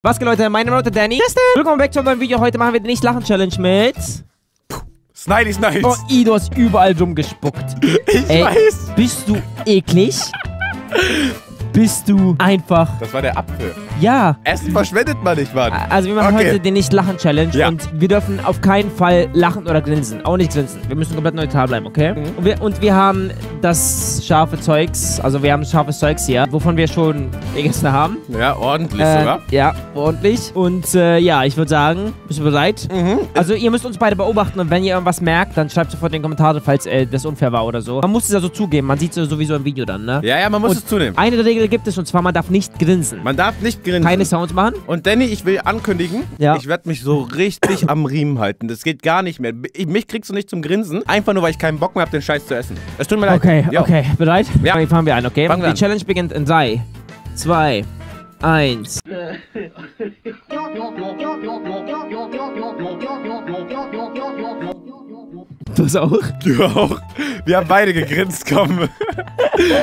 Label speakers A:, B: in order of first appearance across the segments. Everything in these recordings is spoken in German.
A: Was geht, Leute? Meine Leute Danny. Willkommen back zu einem neuen Video. Heute machen wir die Nicht-Lachen-Challenge mit...
B: Snidey Snides.
A: Oh, I, du hast überall dumm gespuckt.
B: ich
A: Ey,
B: weiß.
A: bist du eklig? bist du einfach...
B: Das war der Apfel.
A: Ja.
B: Essen verschwendet man nicht, Mann.
A: Also wir machen
B: Okay.
A: heute die Nicht-Lachen-Challenge
B: Ja.
A: und wir dürfen auf keinen Fall lachen oder grinsen. Auch nicht grinsen. Wir müssen komplett neutral bleiben, okay?
B: Mhm.
A: Und, wir, und wir haben das scharfe Zeugs, also wir haben scharfes Zeugs hier, wovon wir schon gegessen haben.
B: Ja, ordentlich
A: Äh,
B: sogar.
A: ja, ordentlich. Und äh, ja, ich würde sagen, bist du bereit?
B: Mhm.
A: Also ihr müsst uns beide beobachten und wenn ihr irgendwas merkt, dann schreibt sofort in die Kommentare, falls äh, das unfair war oder so. Man muss es ja so zugeben, man sieht es sowieso im Video dann, ne?
B: Ja, ja, man muss
A: Und
B: es zunehmen.
A: Eine Regel gibt es und zwar, man darf nicht grinsen.
B: Man darf nicht grinsen.
A: Keine Sounds machen.
B: Und Danny, ich will ankündigen,
A: Ja.
B: ich werde mich so richtig am Riemen halten. Das geht gar nicht mehr. Ich, mich kriegst du nicht zum Grinsen, einfach nur, weil ich keinen Bock mehr habe, den Scheiß zu essen. Es tut mir leid.
A: Okay,
B: Jo.
A: okay. Bereit?
B: Ja.
A: Dann fangen wir an, okay?
B: Fangen wir
A: Die
B: an.
A: Challenge beginnt in 3, 2, 1. Du hast auch?
B: Du auch. Wir haben beide gegrinst, komm.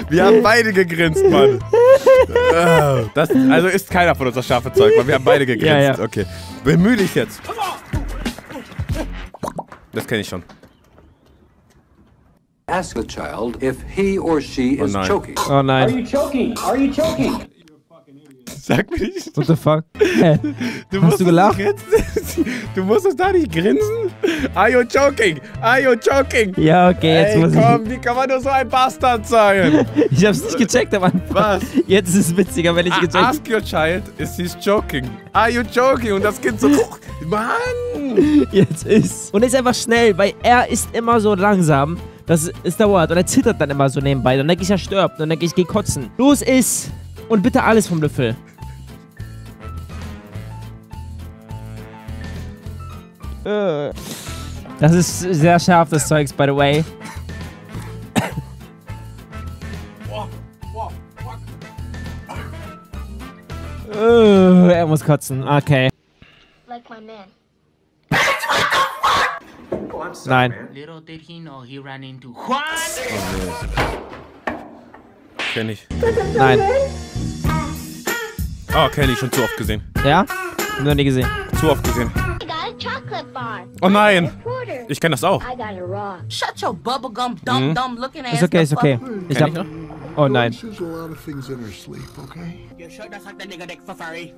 B: Wir haben beide gegrinst, Mann. Das, also ist keiner von uns das scharfe Zeug, weil wir haben beide gegrinst.
A: Ja, ja.
B: Okay. Bemühe dich jetzt. Das kenne ich schon.
C: Ask the child if he or she
B: Oh
C: is
B: nein.
C: choking.
A: Oh nein.
D: you choking? Are you choking?
B: Sag mir nicht.
A: What the fuck? Hä?
B: Du
A: Hast
B: musst
A: du gelacht?
B: nicht grinsen. Du musst es da nicht grinsen. Are you joking? Are you joking?
A: Ja, okay, jetzt
B: Ey,
A: muss
B: komm, wie kann man nur so ein Bastard sein?
A: ich. Ich hab's nicht gecheckt am Anfang.
B: Was?
A: Jetzt ist es witziger, wenn ich
B: A-
A: gecheckt
B: Ask your child, is he joking? Are you joking? Und das Kind so, Mann!
A: Jetzt ist. Und er ist einfach schnell, weil er ist immer so langsam. dass es dauert. Und er zittert dann immer so nebenbei. Dann denke ich, er stirbt. Dann denke ich, geh kotzen. Los ist. Und bitte alles vom Löffel. Äh. Das ist sehr scharf, das Zeugs, by the way. Äh, er muss kotzen. Okay.
E: like my man.
A: Nein.
F: Little did he know he ran into Juan.
B: Kenn ich.
A: Nein.
B: Oh, kenn ich schon zu oft gesehen.
A: Ja? Noch nie gesehen.
B: Zu oft gesehen. Oh nein! Ich kenn das auch.
F: Shut your bubblegum dumb dumb looking ass.
A: Ist okay, ist okay. Ich hab. Oh nein.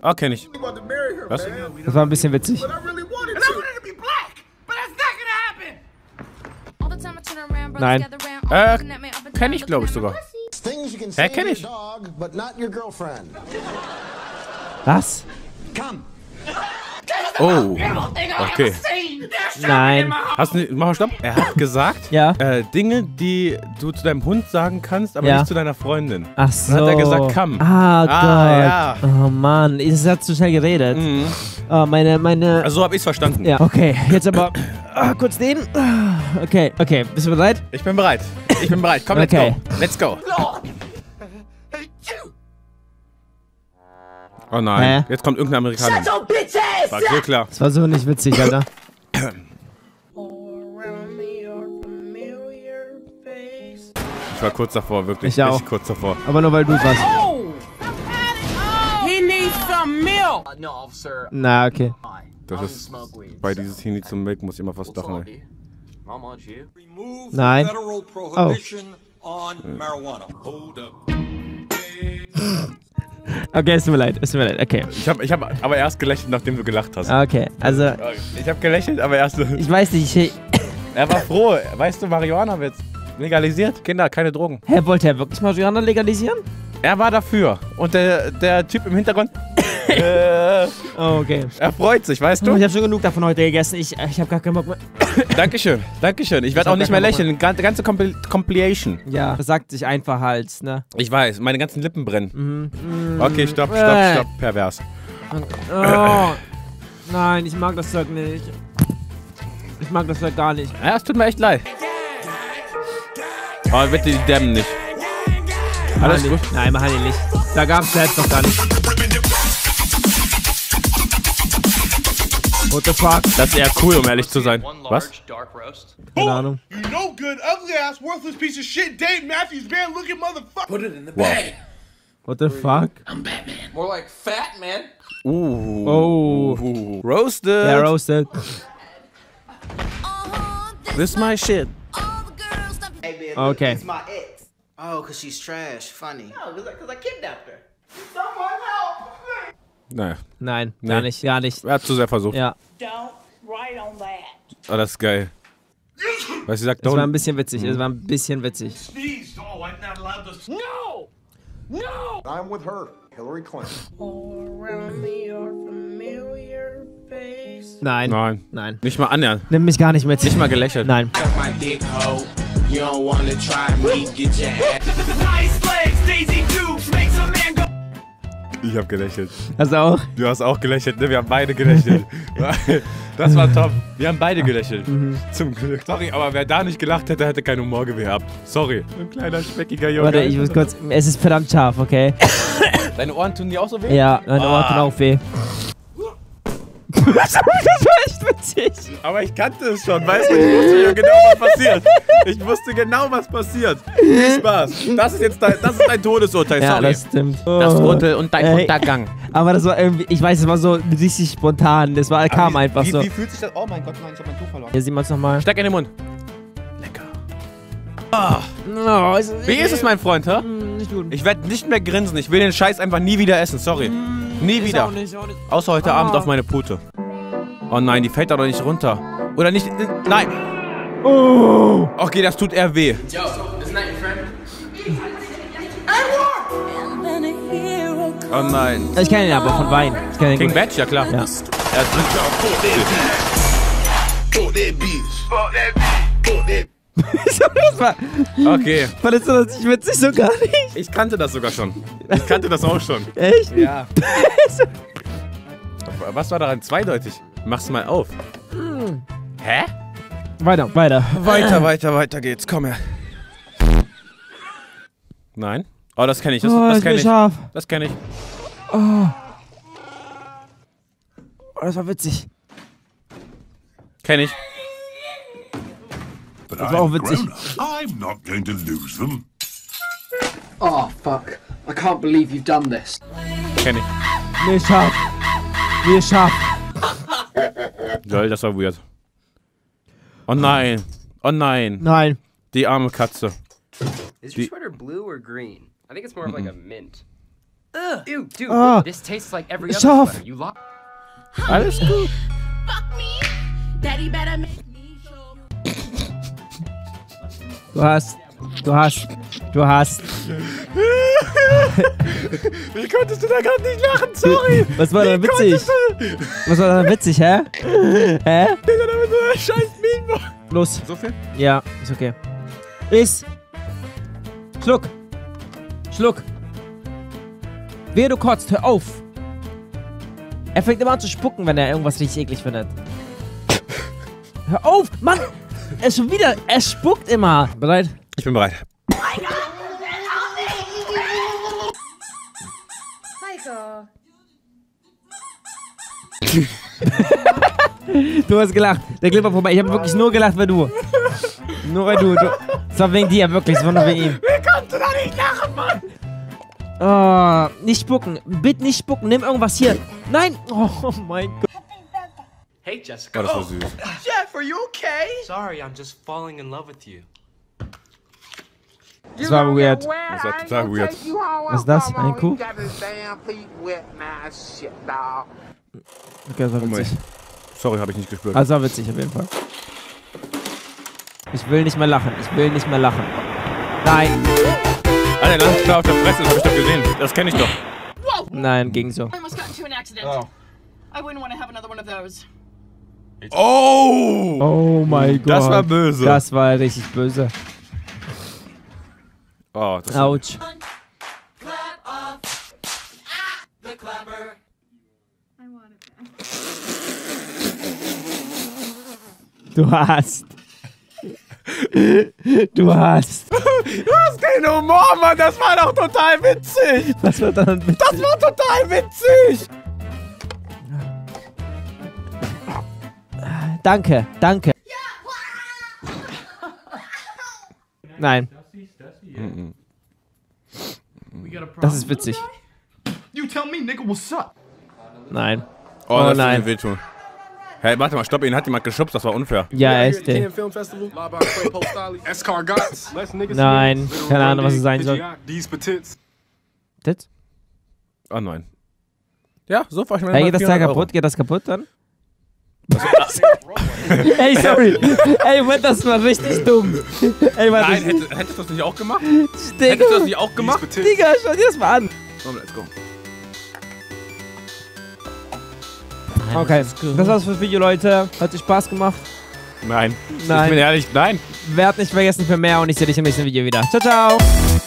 B: Oh, kenn ich. Was?
A: Das war ein bisschen witzig. Nein.
B: Äh, kenn ich, glaube ich, sogar. Hä,
G: say
B: kenn
G: to
B: ich.
A: Was?
B: Oh. Okay.
A: Nein.
B: Hast du nicht, mach mal Stopp. Er hat gesagt,
A: Ja.
B: äh, Dinge, die du zu deinem Hund sagen kannst, aber
A: Ja.
B: nicht zu deiner Freundin.
A: Ach so.
B: Dann hat er gesagt, komm.
A: Ah, Gott.
B: Ah,
A: Oh Mann, es hat zu schnell geredet. Oh, meine, meine.
B: Also so hab ich's verstanden.
A: ja, okay. Jetzt aber ah, kurz den. Ah, Okay, okay. Bist du bereit?
B: Ich bin bereit. Ich bin bereit. Komm, let's
A: Okay.
B: go. Let's go. Oh nein.
A: Hä?
B: Jetzt kommt irgendein Amerikaner. War so klar.
A: Das war so nicht witzig, Alter.
B: Ich war kurz davor, wirklich.
A: Ich auch.
B: Echt kurz davor.
A: Aber nur weil du es warst.
F: He needs some milk. no, officer.
A: Na, okay.
B: Das ist bei dieses Hini zum Milk muss ich immer fast lachen, ey.
A: Nein.
H: federal
A: Okay, es tut mir leid. Es tut mir leid. Okay.
B: Ich hab, ich hab aber erst gelächelt, nachdem du gelacht hast.
A: Okay, also.
B: Ich hab gelächelt, aber erst.
A: Ich weiß nicht. Ich,
B: Er war froh. Weißt du, Marihuana wird legalisiert. Kinder, keine Drogen.
A: Hä, wollte er wirklich Marihuana legalisieren?
B: Er war dafür. Und der, der Typ im Hintergrund. Äh,
A: Oh, okay.
B: er freut sich, weißt
A: Ich
B: du?
A: habe schon genug davon heute gegessen. Ich, ich habe gar keinen Bock mehr.
B: Dankeschön, Dankeschön. Ich werde auch nicht mehr lächeln. Gan- Ganze Compil Compilation.
A: Ja, das sagt sich einfach halt, ne?
B: Ich weiß, meine ganzen Lippen brennen.
A: Mhm.
B: Okay, stopp, stopp,
A: Äh.
B: stopp. Pervers.
A: Oh. Nein, ich mag das Zeug nicht. Ich mag das Zeug gar nicht.
B: Ja, es tut mir echt leid. Aber bitte die dämmen nicht. Alles gut?
A: die- Nein, machen die nicht. Da gab es selbst noch gar nicht. What the fuck?
B: Das ist eher cool, um ehrlich zu sein. Was?
A: Keine Ahnung.
I: You no good, ugly ass, worthless piece of shit, Dave Matthews Band looking motherfucker. Put it in the
B: Wow.
A: What the fuck? I'm Batman.
F: More like fat, man.
B: Ooh.
A: Oh.
B: Uh. Roasted.
A: Der roasted.
B: This is my shit.
I: Hey, babe,
A: Okay.
I: It's my ex. Oh, because she's trash. Funny.
F: No, because I, 'cause I kidnapped her.
B: Naja,
A: Nein, gar nicht, gar nicht.
B: er hat zu sehr versucht.
A: Ja,
E: Don't write on that.
B: Oh, das ist geil. Weil sie sagt,
A: es war ein bisschen witzig, es war ein bisschen witzig.
F: No! No!
G: I'm with her, Hillary Clinton.
A: Nein,
B: Nein.
A: nein.
B: Nicht mal annähern.
A: Nimm mich gar nicht mit.
B: Nicht mal gelächelt.
A: Nein.
F: My dick hoe. You don't wanna try me, get your ass. Nice legs, Daisy
B: Ich hab gelächelt.
A: Hast du auch?
B: Du hast auch gelächelt, ne? Wir haben beide gelächelt. Das war top. Wir haben beide gelächelt. Zum Glück. Sorry, aber wer da nicht gelacht hätte, hätte keinen Humor gehabt. Sorry. Ein kleiner, speckiger Junge.
A: Warte, ich muss kurz. Es ist verdammt scharf, okay?
B: Deine Ohren tun dir auch so weh?
A: Ja, meine Ohren tun auch weh. Das war echt witzig.
B: Aber ich kannte es schon, weißt du? Ich wusste ja genau, was passiert. Ich wusste genau, was passiert. Viel Spaß. Das ist jetzt dein, das ist dein Todesurteil,
A: Ja,
B: sorry.
A: das stimmt.
B: das Urteil und dein
A: Ey.
B: Untergang.
A: Aber das war irgendwie, ich weiß, es war so richtig spontan. Das war, kam
B: wie,
A: einfach
B: wie,
A: so.
B: Wie fühlt sich das? Oh mein Gott, nein, ich hab mein Tuch verloren.
A: Hier sehen wir uns nochmal.
B: Steck in den Mund. Lecker.
A: Oh, ist,
B: Wie ist es, mein Freund, hä?
A: Nicht gut.
B: Ich werde nicht mehr grinsen. Ich will den Scheiß einfach nie wieder essen, sorry. Nie wieder.
A: Auch nicht, auch nicht.
B: Außer heute Abend auf meine Pute. Oh nein, die fällt da doch nicht runter. Oder nicht. Nein.
A: Oh.
B: Okay, das tut eher weh.
F: Yo, isn't that your friend?
B: Oh nein.
A: Ich kenne ihn aber von Wein. Ich kenn ihn
B: King. Batch, ja klar.
A: Ja.
B: Er ist
A: das war,
B: Okay,
A: fandest du das nicht witzig? So gar nicht.
B: ich kannte das sogar schon. Ich kannte das auch schon.
A: Echt?
B: Ja. Was war daran zweideutig? Mach's mal auf. Hä?
A: Weiter, weiter.
B: Weiter, weiter, weiter geht's. Komm her. Nein? Oh, das kenne ich. Das,
A: Oh,
B: das kenne ich.
A: scharf.
B: Das kenne ich.
A: Oh, das war witzig.
B: Kenne ich.
G: But
A: Das war auch witzig.
G: I'm not going to lose them.
J: Oh, fuck. I can't believe you've done this.
B: Kenne ich.
A: Mir ist scharf. Mir ist scharf.
B: Lol, das war weird. Oh nein. Oh nein.
A: Nein.
B: Die arme Katze.
K: Is your sweater blue or green? I think it's more of like a mint. Ugh. Ew, dude,
A: Ah.
K: this tastes like every other
A: Scharf.
K: sweater. You lost.
B: Alles gut.
E: Fuck me. Daddy better make me show.
A: Du hast. Du hast. Du hast.
B: Wie konntest du da gerade nicht lachen? Sorry.
A: Was war da witzig? Was war da witzig, hä? Hä?
B: Digga, da mit so einer scheiß Meme.
A: Los.
B: So viel?
A: Ja, ist okay. Ist. Schluck. Schluck. Wehe, du kotzt, hör auf. Er fängt immer an zu spucken, wenn er irgendwas richtig eklig findet. Hör auf, Mann! Er ist schon wieder. Er spuckt immer. Bereit?
B: Ich bin bereit.
A: Du hast gelacht. Der Clip war vorbei. Ich habe wirklich nur gelacht, weil du. Nur weil du. du. Es war wegen dir, wirklich. Es war nur wegen ihm.
B: Wie kannst du da nicht lachen, Mann?
A: Oh, nicht spucken. Bitte nicht spucken. Nimm irgendwas hier. Nein. Oh mein Gott.
K: Hey, Jessica.
B: Oh, das war süß.
F: Jeff, are you okay?
K: Sorry, I'm just falling in love with you.
A: Das war weird.
B: Das war total weird.
A: Was ist das? Ein Kuh? Okay, das war
B: Oh
A: witzig.
B: Sorry, habe ich nicht gespürt.
A: Also war witzig auf jeden Fall. Ich will nicht mehr lachen. Ich will nicht mehr lachen. Nein.
B: Der landet klar auf der Fresse, das habe ich doch gesehen. Das kenne ich doch.
A: Nein, ging so.
E: Those.
B: Oh!
A: Oh mein Gott.
B: Das war böse.
A: Das war richtig böse.
B: Oh, das
A: Autsch. Du hast. Du hast.
B: Du hast keinen Humor, Mann. Das war doch total witzig.
A: Was war dann witzig?
B: Das war total witzig.
A: Danke, danke. Nein. Das ist witzig. Nein.
B: Oh,
A: Oh,
B: das
A: nein.
B: mir wehtun. Hey, warte mal, stopp, ihn hat jemand geschubst, das war unfair.
A: Ja, echt, ey. Nein, keine Ahnung, was es sein soll. Das?
B: Oh nein. Ja, so war ich
A: Hey, geht das da kaputt? Geht das kaputt dann? Ey, sorry. Ey, Moment, das war richtig dumm. Ey, warte.
B: Nein, hätte, hättest du das nicht auch gemacht?
A: Digga.
B: Hättest du das nicht auch gemacht?
A: Digga, schau dir das mal an.
B: Komm, let's go.
A: Okay, das war's fürs Video, Leute. Hat euch Spaß gemacht?
B: Nein.
A: Nein.
B: Ich bin ehrlich, nein.
A: Werd nicht vergessen für mehr und ich sehe dich im nächsten Video wieder. Ciao, ciao.